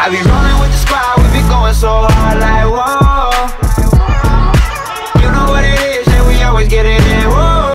I be rolling with the squad, we be going so hard like